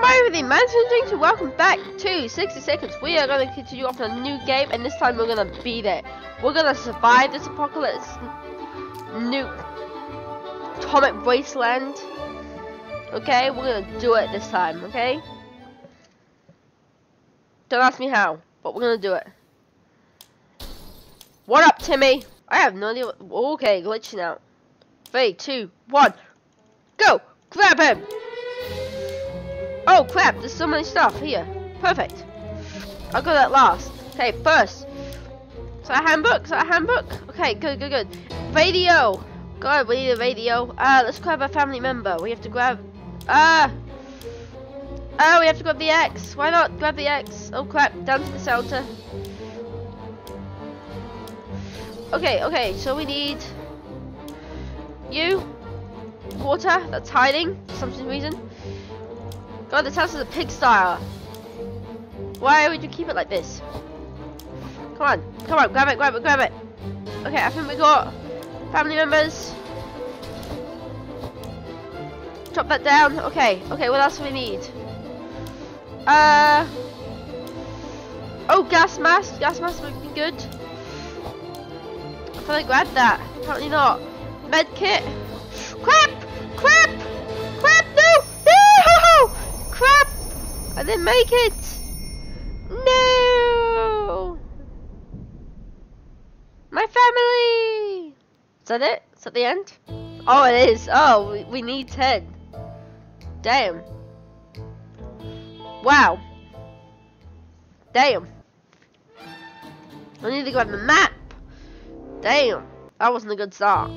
my everything, man, to welcome back to 60 Seconds. We are going to continue off a new game, and this time we're going to be there. We're going to survive this apocalypse. Nuke. Atomic Wasteland. Okay, we're going to do it this time, okay? Don't ask me how, but we're going to do it. What up, Timmy? I have no idea. What, okay, glitching out. Three, two, one. Go! Grab him! Oh crap, there's so many stuff here. Perfect. I got that last. Okay, first. Is that a handbook? Is that a handbook? Okay, good, good, good. Radio! God, we need a radio. Uh, let's grab a family member. We have to grab... Ah! Uh, oh, we have to grab the axe. Why not grab the axe? Oh crap, down to the shelter. Okay, okay, so we need... You. Water, that's hiding for some reason. God, this house is a pig pigsty. Why would you keep it like this? Come on, come on, grab it, grab it, grab it. Okay, I think we got family members. Drop that down. Okay, okay, what else do we need? Uh. Oh, gas mask. Gas mask would be good. I thought I grabbed that. Apparently not. Med kit. I didn't make it! No! My family! Is that it? Is that the end? Oh, it is. Oh, we, we need 10. Damn. Wow. Damn. I need to grab the map. Damn. That wasn't a good start.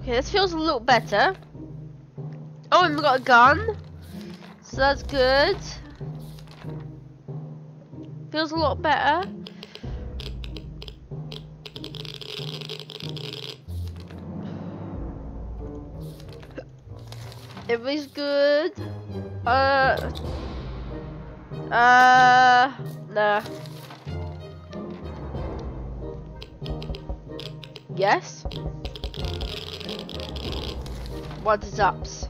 Okay, this feels a little better. Oh, and we got a gun. So that's good. Feels a lot better. It was good. Uh. Uh. Nah. Yes? What is ups?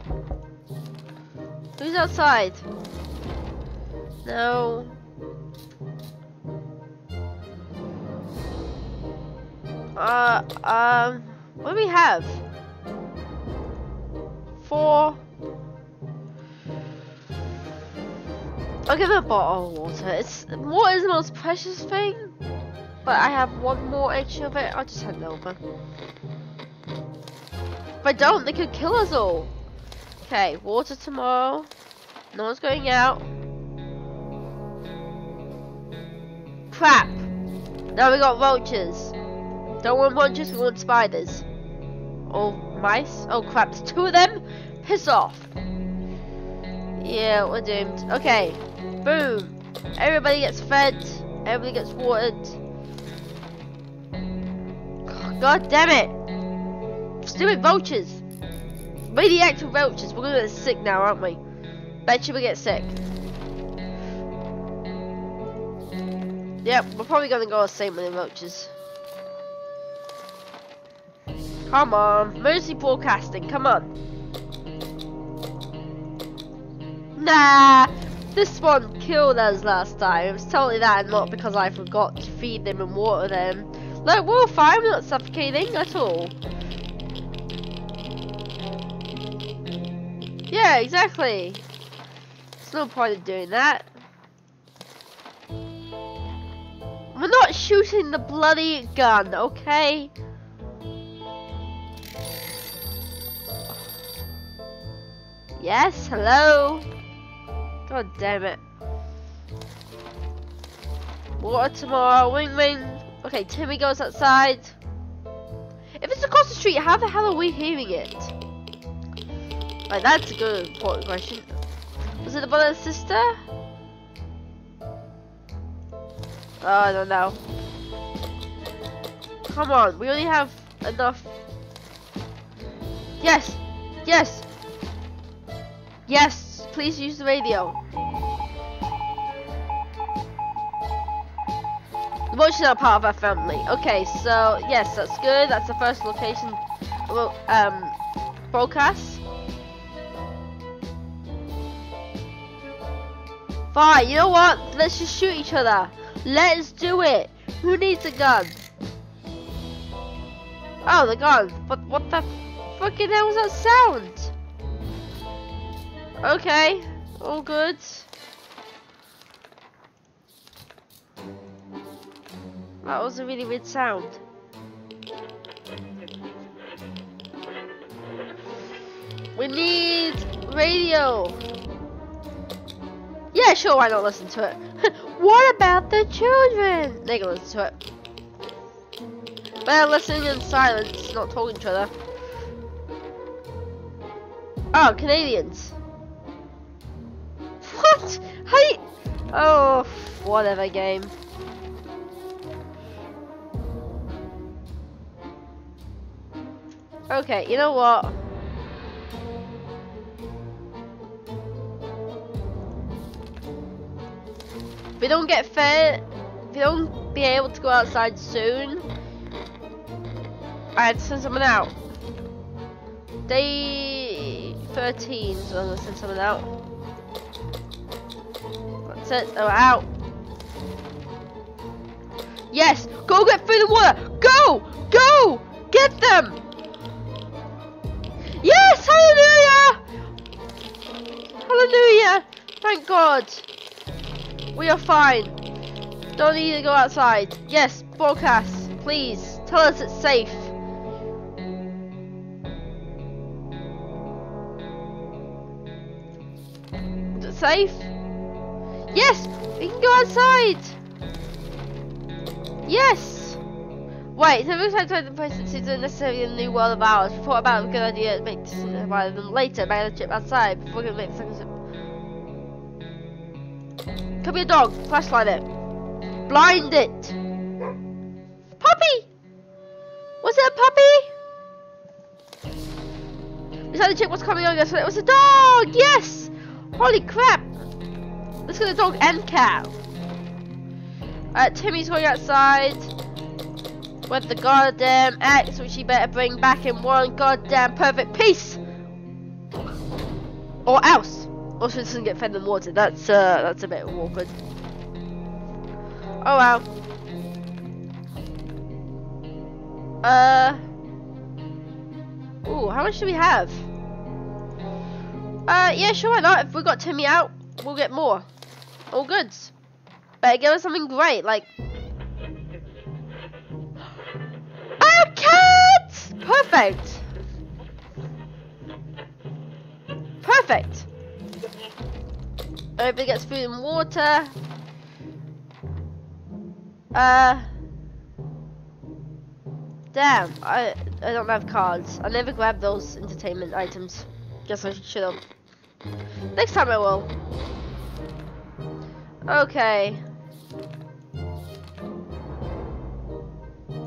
Who's outside? No. Uh, um, what do we have? Four. I'll give a bottle of water. It's water is the most precious thing, but I have one more inch of it. I'll just hand it over. If I don't, they could kill us all. Okay, water tomorrow. No one's going out. Crap. Now we got roaches. Don't want roaches, we want spiders. Oh, mice. Oh crap, there's two of them? Piss off. Yeah, we're doomed. Okay, boom. Everybody gets fed. Everybody gets watered. God damn it. Stupid vultures. Radioactive vultures. We're gonna get sick now, aren't we? Bet you we get sick. Yep, we're probably gonna go the same with the roaches. Come on, mercy broadcasting, come on. Nah, this one killed us last time. It's totally that and not because I forgot to feed them and water them. Like, we're fine, we're not suffocating at all. Yeah, exactly. There's no point in doing that. We're not shooting the bloody gun, okay? Yes, hello? God damn it. Water tomorrow, wing wing. Okay, Timmy goes outside. If it's across the street, how the hell are we hearing it? Right, that's a good important question. Was it the brother and sister? Oh, I don't know. Come on, we only have enough. Yes! Yes! Yes! Please use the radio. The Roaches are part of our family. Okay, so, yes, that's good. That's the first location, um, broadcast. Fine, you know what? Let's just shoot each other. Let's do it. Who needs a gun? Oh, the gun. But what the fucking hell was that sound? Okay, all good. That was a really weird sound. We need radio. Yeah, sure, why not listen to it? what about the children? They can listen to it. They're listening in silence, not talking to each other. Oh, Canadians. Hey! Oh, whatever game. Okay, you know what? If we don't get fed, if we don't be able to go outside soon, I had to send someone out. Day 13, so I'm gonna send someone out. That's oh out. Yes, go get food and water. Go, go, get them. Yes, hallelujah. Hallelujah. Thank God. We are fine. Don't need to go outside. Yes, broadcast. Please, tell us it's safe. Is safe? Yes, we can go outside. Yes. Wait, so looks like the place that isn't necessarily a new world of ours. We thought about a good idea to make this about them later, make a trip outside before we make the second trip. Could be a dog. Flashlight it. Blind it. Puppy! Was it a puppy? We said the chick was coming on yesterday. It was a dog! Yes! Holy crap! Let's get the dog and. Uh, Timmy's going outside with the goddamn axe, which he better bring back in one goddamn perfect piece. Or else. Also doesn't get fed in water. That's uh that's a bit awkward. Oh wow. Uh Ooh, how much do we have? Uh yeah, sure why not? If we got Timmy out, we'll get more. All goods. Better give us something great, like A cat! Perfect. Perfect. Everybody gets food and water. Uh. Damn, I I don't have cards. I never grab those entertainment items. Guess I should have. Next time I will. Okay.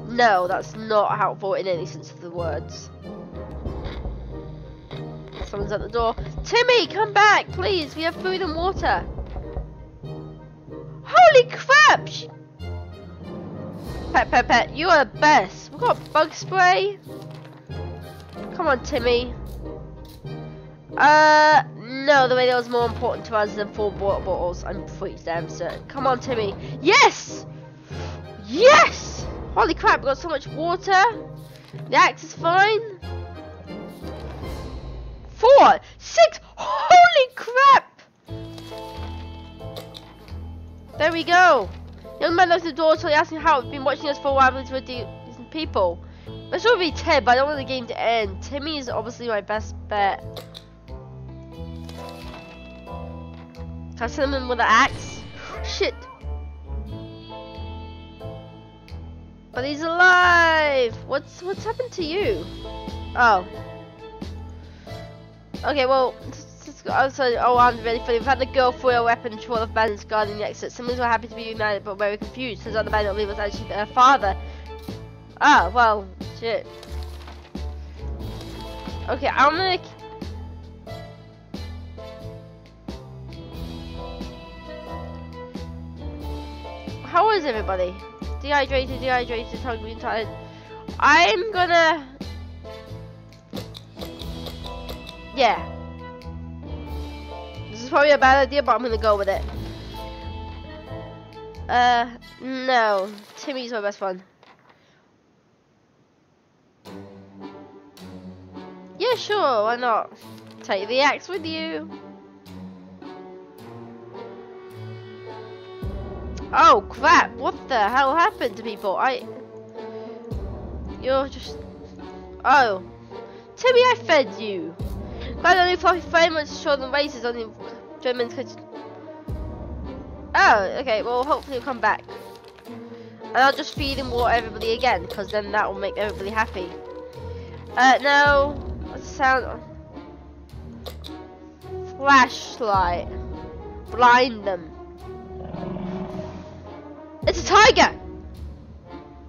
No, that's not helpful in any sense of the words. Someone's at the door. Timmy, come back, please. We have food and water. Holy crap! Pet, pet, pet, you are the best. We've got bug spray. Come on, Timmy. Uh, no, the radio is more important to us than four water bottles. I'm pretty damn certain. Come on, Timmy. Yes! Yes! Holy crap, we got so much water. The axe is fine. Four, six, holy crap! There we go. Young man knows the door, so he asking how we've been watching us for a while with decent people. This will be Ted, but I don't want the game to end. Timmy is obviously my best bet. I send him with an axe? Shit. But he's alive! What's what's happened to you? Oh. Okay, well, also, oh, I'm really funny. We've had the girl throw a weapon to all of Ben's guarding the exit. Simmons were happy to be united, but very confused. Turns out the not leave was actually their father. Ah, well, shit. Okay, I'm gonna... How is everybody? Dehydrated, dehydrated, hungry tired. I'm gonna... Yeah. This is probably a bad idea, but I'm gonna go with it. Uh, no. Timmy's my best friend. Yeah, sure, why not? Take the axe with you. Oh crap, what the hell happened to people? I... You're just... Oh. Timmy, I fed you. Glad only for very much shorter than races on the Germans could... Oh, okay, well hopefully he'll come back. And I'll just feed and water everybody again, because then that will make everybody happy. Uh, no. The sound? Flashlight. Blind them. It's a tiger!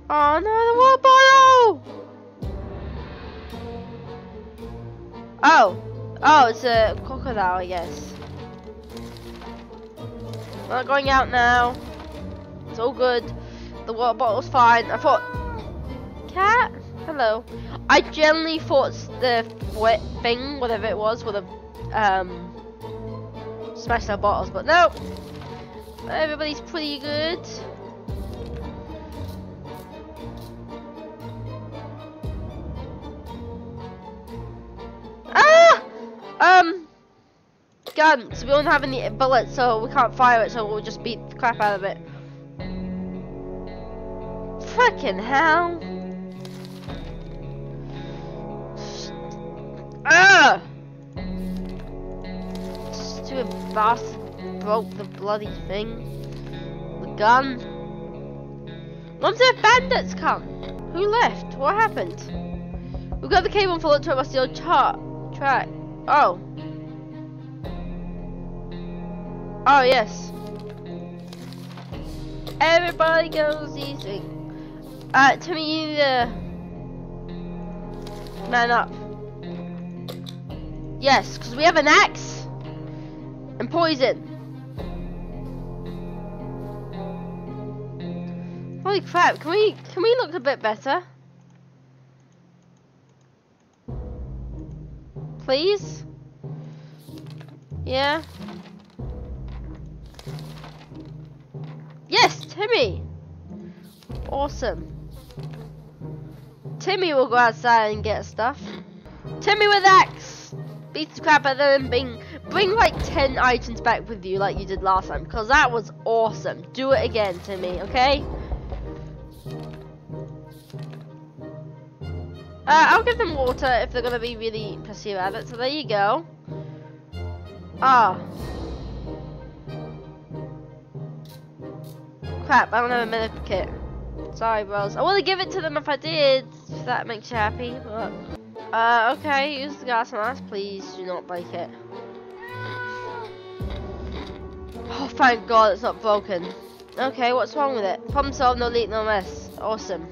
Oh no, the water bottle! Oh. Oh, it's a crocodile, I guess. Not going out now. It's all good. The water bottle's fine. I thought... Cat? Hello. I generally thought the wet thing, whatever it was, would have um, smashed our bottles, but no. Everybody's pretty good. Um, guns. We don't have any bullets, so we can't fire it, so we'll just beat the crap out of it. Fucking hell. Ah! Stupid bastard broke the bloody thing. The gun. Once the bandits come. Who left? What happened? We got the cable and followed to a steel chart track. Oh. Oh yes. Everybody goes easy. Uh, Timmy, you need to man up. Yes, because we have an axe and poison. Holy crap! Can we can we look a bit better? Please? Yeah. Yes, Timmy. Awesome. Timmy will go outside and get stuff. Timmy with axe. Beat the crap out of them. Bring, bring like 10 items back with you like you did last time. Because that was awesome. Do it again, Timmy, okay? Uh, I'll give them water if they're going to be really pissy about it. So there you go. Ah. Crap, I don't have a medic kit. Sorry, bros. I would give it to them if I did, if that makes you happy. But, uh, okay, use the gas mask. Please do not break it. Oh, thank God it's not broken. Okay, what's wrong with it? Problem solved, no leak, no mess. Awesome.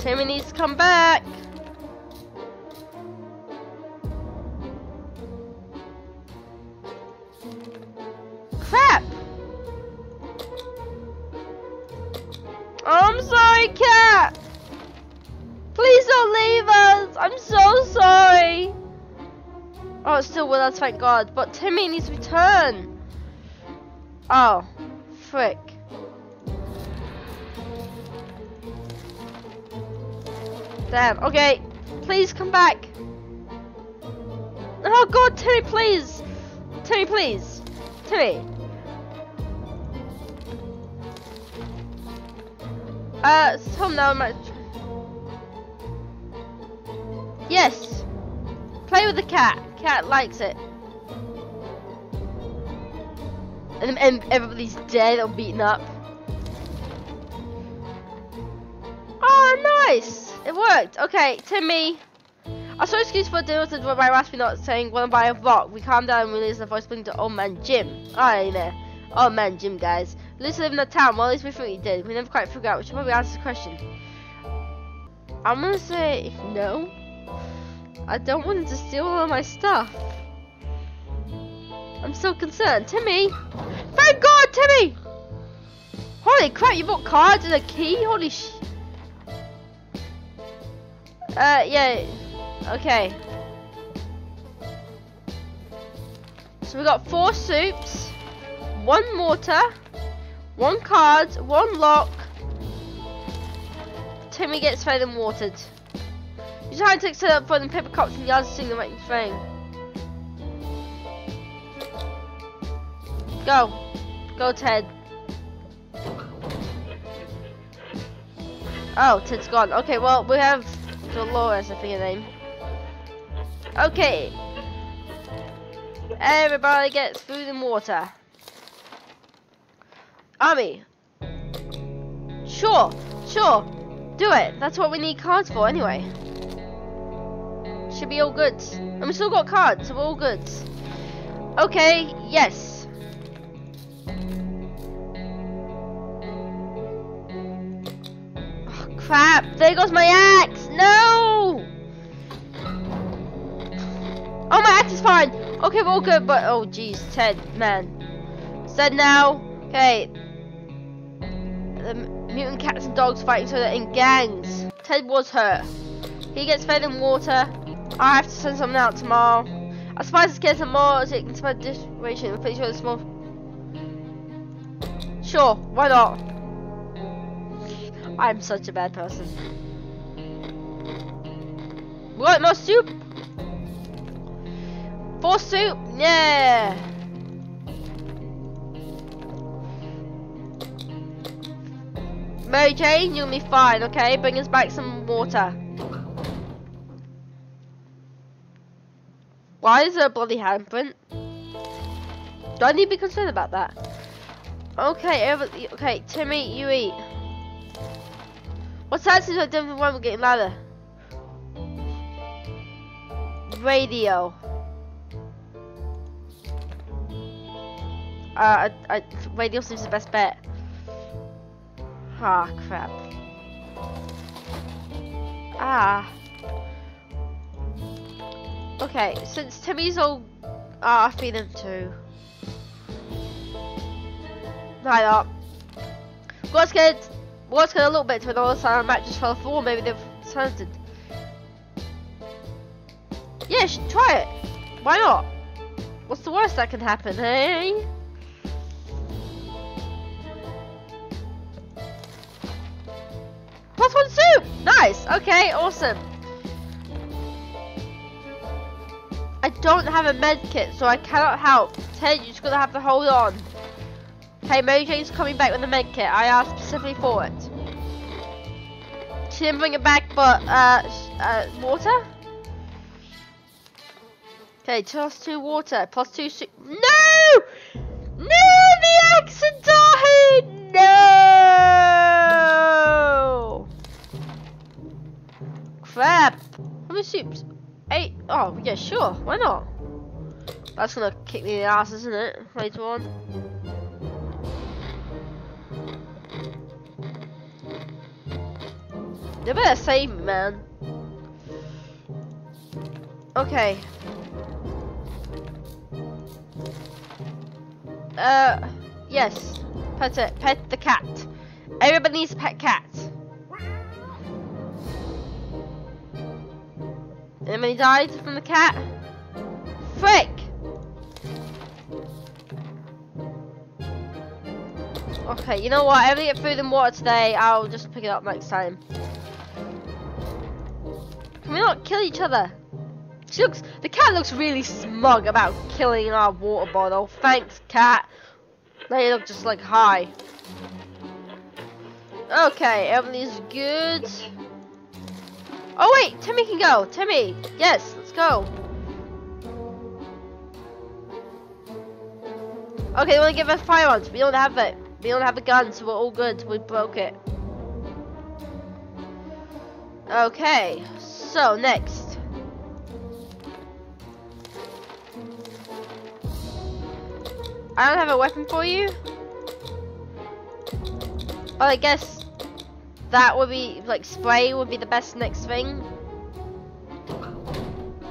Timmy needs to come back. Crap! I'm sorry, cat. Please don't leave us. I'm so sorry. Oh, it's still with us, thank God. But Timmy needs to return. Oh, frick. Damn. Okay. Please come back. Oh God, Timmy, please. Timmy, please. Timmy. Uh, Tom now much. Yes. Play with the cat. Cat likes it. And, and everybody's dead or beaten up. Oh, nice. It worked. Okay, Timmy. I saw excuse for to my raspy not saying wanna buy a rock. We calm down and release the voice speaking to old man Jim. Alright there. Old man Jim guys. Used to live in the town, well at least we think we did. We never quite figured out. Should probably answer the question. I'm gonna say no. I don't want him to steal all my stuff. I'm so concerned. Timmy! Thank God, Timmy! Holy crap, you bought cards and a key? Holy sh... Uh, yeah. Okay. So we got four soups, one mortar, one card, one lock. Timmy gets fed and watered. You try to set up for the paper cups and the others sing the right thing. Go. Go, Ted. Oh, Ted's gone. Okay, well, we have Dolores, I think her name. Okay. Everybody gets food and water. Army. Sure, sure. Do it. That's what we need cards for anyway. Should be all good. And we still got cards, so we're all good. Okay, yes. Oh, crap. There goes my axe. No! Oh, my axe is fine. Okay, we're all good, but oh, jeez, Ted, man. Said now. Okay. The mutant cats and dogs fighting each other in gangs. Ted was hurt. He gets fed in water. I have to send something out tomorrow. I suppose it's get some more so it spread this situation and fix the small. Sure, why not? I'm such a bad person. What, more soup? For soup? Yeah. Mary Jane, you'll be fine, okay? Bring us back some water. Why is there a bloody handprint? Do I need to be concerned about that? Okay, okay, Timmy, you eat. What's that since I don't we're getting louder? Radio. Uh, I, I, radio seems the best bet. Ah, crap. Ah. Okay, since Timmy's all... Ah, feed him too. Right up. What's scared. Got scared a little bit to another side match just fell through. Maybe they've talented. Yeah, try it. Why not? What's the worst that can happen, hey? Plus one soup! Nice! Okay, awesome. I don't have a med kit, so I cannot help. Ted, you're just gonna have to hold on. Okay, Mary Jane's coming back with a med kit. I asked specifically for it. She didn't bring it back, but, uh, uh water? Okay, plus two water, plus two soup. No! No, the accent died! No! Crap. How many soups? Eight? Oh, yeah, sure. Why not? That's gonna kick me in the ass, isn't it? Later on. They better save me, man. Okay. Uh, yes. Pet it. Pet the cat. Everybody needs a pet cat. Anybody died from the cat? Frick! Okay, you know what? I only get food and water today. I'll just pick it up next time. Can we not kill each other? She looks. The cat looks really smug about killing our water bottle. Thanks, cat. They look just like hi. Okay, everything's good. Oh wait, Timmy can go. Timmy, yes, let's go. Okay, they want to give us firearms. We don't have it. We don't have a gun, so we're all good. We broke it. Okay, so next. I don't have a weapon for you. Well, I guess that would be, like, spray would be the best next thing.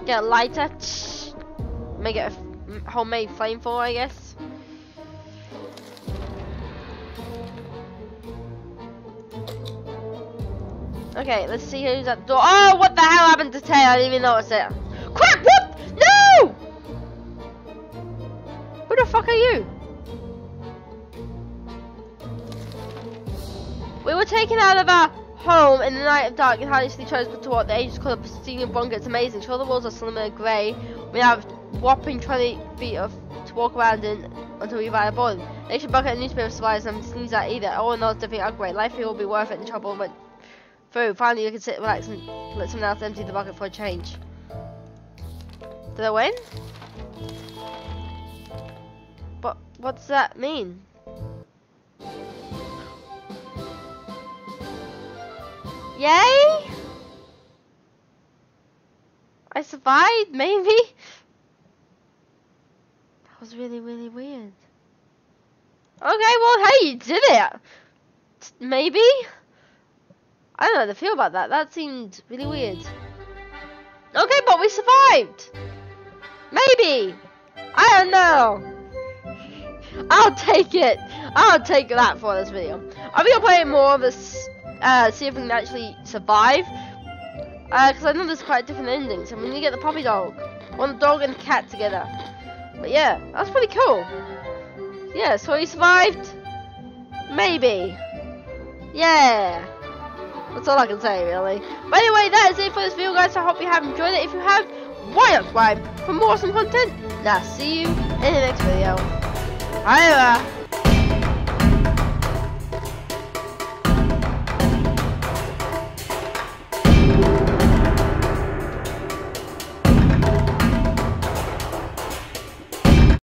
Get a lighter. Make it a homemade flame flamethrower, I guess. Okay, let's see who's at the door. Oh, what the hell happened to Tay? I didn't even notice it. the fuck are you? We were taken out of our home in the night of dark and hardly chose but to walk the ages call a pristine bunker. It's amazing. Sure, the walls are slimmer grey. We have whopping 20 feet of to walk around in until we buy a board. They should bucket a newspaper supplies and sneeze at either. All in all, it's definitely. Life here will be worth it. The trouble went through. Finally, you can sit, relax, and let someone else empty the bucket for a change. Did I win? But what does that mean? Yay! I survived, maybe? That was really, really weird. Okay, well, hey, you did it! Maybe? I don't know how to feel about that. That seemed really weird. Okay, but we survived! Maybe! I don't know! I'll take it! I'll take that for this video. I'll be playing more of this uh, see if we can actually survive. Because uh, I know there's quite different endings. I mean, you get the puppy dog. One dog and cat together. But yeah, that's pretty cool. Yeah, so he survived? Maybe. Yeah. That's all I can say, really. But anyway, that is it for this video, guys. I hope you have enjoyed it. If you have, why not subscribe for more awesome content? Now, see you in the next video. 还有啊